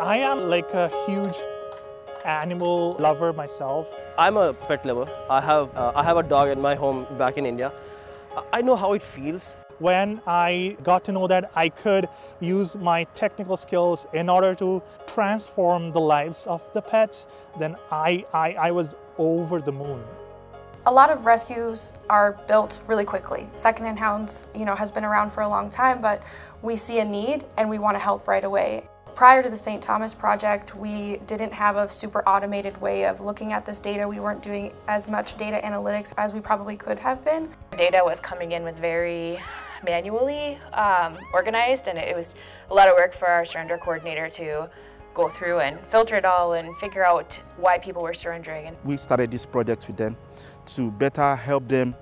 I am like a huge animal lover myself. I'm a pet lover. I have, uh, I have a dog in my home back in India. I know how it feels. When I got to know that I could use my technical skills in order to transform the lives of the pets, then I, I, I was over the moon. A lot of rescues are built really quickly. Secondhand Hounds, you know, has been around for a long time, but we see a need and we want to help right away. Prior to the St. Thomas project, we didn't have a super automated way of looking at this data. We weren't doing as much data analytics as we probably could have been. Data was coming in was very manually um, organized and it was a lot of work for our surrender coordinator to go through and filter it all and figure out why people were surrendering. We started this project with them to better help them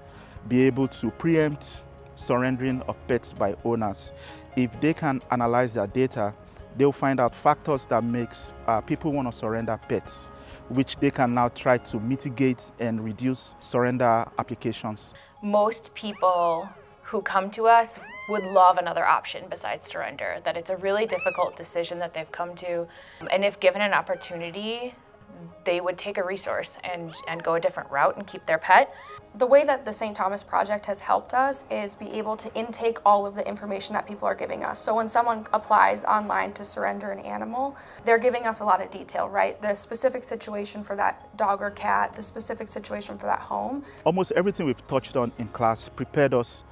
be able to preempt surrendering of pets by owners. If they can analyze their data, they'll find out factors that makes uh, people want to surrender pets, which they can now try to mitigate and reduce surrender applications. Most people who come to us would love another option besides surrender, that it's a really difficult decision that they've come to. And if given an opportunity, they would take a resource and, and go a different route and keep their pet. The way that the St. Thomas Project has helped us is be able to intake all of the information that people are giving us. So when someone applies online to surrender an animal, they're giving us a lot of detail, right? The specific situation for that dog or cat, the specific situation for that home. Almost everything we've touched on in class prepared us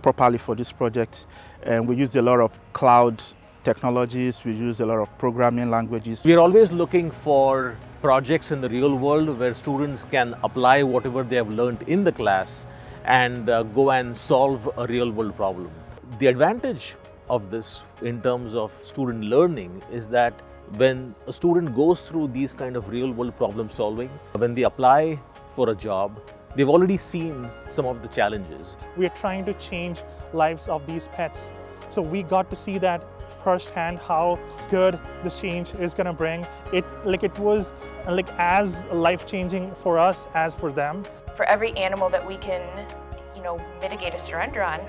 properly for this project. And we used a lot of cloud technologies, we use a lot of programming languages. We're always looking for projects in the real world where students can apply whatever they have learned in the class and uh, go and solve a real world problem. The advantage of this in terms of student learning is that when a student goes through these kind of real world problem solving, when they apply for a job, they've already seen some of the challenges. We are trying to change lives of these pets. So we got to see that firsthand how good this change is going to bring. It like it was like as life-changing for us as for them. For every animal that we can, you know, mitigate a surrender on,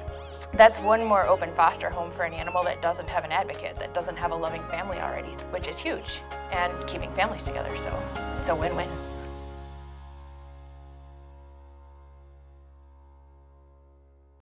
that's one more open foster home for an animal that doesn't have an advocate, that doesn't have a loving family already, which is huge, and keeping families together, so it's a win-win.